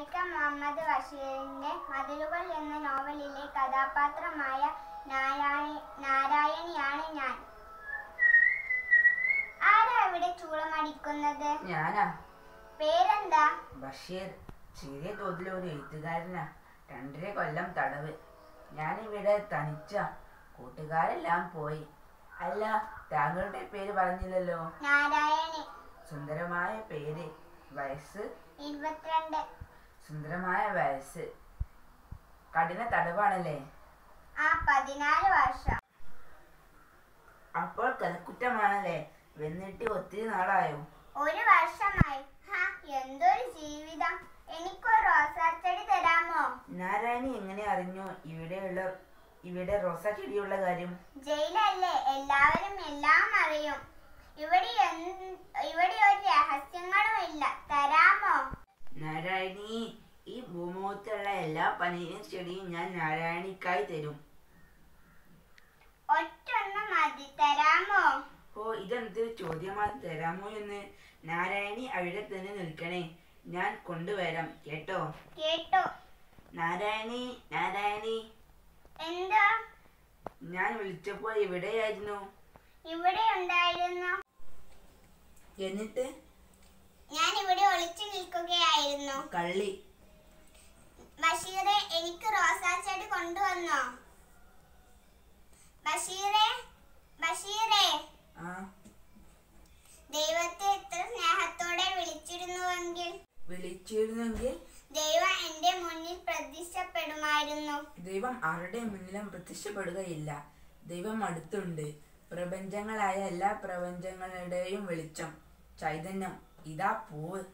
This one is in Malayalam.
വൈക്കം മുഹമ്മദ് ബഷീറിന്റെ മതിലുകൾ എന്ന നോവലിലെ കഥാപാത്രമായ നാരായ- നാരായണിയാണ് ഞാൻ. ആരാ ഇവിടെ ചൂളമടിക്കുന്നത്? ഞാനാ. പേരെന്താ? ബഷീർ ചെറിയ തോതിൽ ഒരു എഴുത്തുകാരനാ. രണ്ടര കൊല്ലം തടവ്. ഞാനിവിടെ തനിച്ച കൂട്ടുകാരെല്ലാം പോയി. അല്ല താങ്കളുടെ പേര് പറഞ്ഞില്ലല്ലോ? നാരായണി. സുന്ദരമായ പേര്. വയസ്സ്? ഇരുപത്തിരണ്ട്. സുന്ദരമായ വയസ്സ്. കഠിന തടവാണല്ലേ? ആ പതിനാല് വർഷം. അപ്പോൾ കലക്കുറ്റമാണല്ലേ? വെന്നിട്ട് ഒത്തിരി നാളായോ? ഒരു വർഷമായി. ഹാ എന്തൊരു ജീവിതം. എനിക്കൊരു റോസാച്ചെടി തരാമോ? നാരായണി എങ്ങനെ അറിഞ്ഞു ഇവിടെയുള്ള ഇവിടെ റോസാ ചെടിയുള്ള കാര്യം? ജയിലല്ലേ എല്ലാവരും എല്ലാം അറിയും ഇവിടെ ഇവിടെ ഒരു രഹസ്യങ്ങളും ഇല്ല. തരാമോ നാരായണി ഈ ഭൂമുഖത്തുള്ള എല്ലാ പനിയും ചെടിയും ഞാൻ നാരായണിക്കായി തരും. ഒറ്റൊന്ന് മതി തരാമോ? ഓ ഇതെന്തൊരു ചോദ്യമാണ് തരാമോ എന്ന്. നാരായണി അവിടെ തന്നെ നിൽക്കണേ. ഞാൻ കൊണ്ടുവരാം കേട്ടോ? കേട്ടോ. നാരായണി നാരായണി. എന്താ? ഞാൻ വിളിച്ചപ്പോൾ ഇവിടെയായിരുന്നു ഇവിടെ ഉണ്ടായിരുന്നു. എന്നിട്ട്? ഞാൻ ഇവിടെ ഒളിച്ചു നിൽക്കുകയായിരുന്നു കള്ളി. ബഷീറെ എനിക്ക് റോസാച്ചെടി കൊണ്ടുവന്നോ? ബഷീറെ ബഷീറെ. ദൈവത്തെ ഇത്ര സ്നേഹത്തോടെ വിളിച്ചിരുന്നുവെങ്കിൽ. വിളിച്ചിരുന്നെങ്കിൽ? ദൈവം എന്റെ മുന്നിൽ പ്രത്യക്ഷപ്പെടുമായിരുന്നു. ദൈവം ആരുടെ മുന്നിലും പ്രത്യക്ഷപ്പെടുകയില്ല. ദൈവം അടുത്തുണ്ട്. പ്രപഞ്ചങ്ങളായ എല്ലാ പ്രപഞ്ചങ്ങളുടെയും വെളിച്ചം ചൈതന്യം. ഇതാ പൂവ്.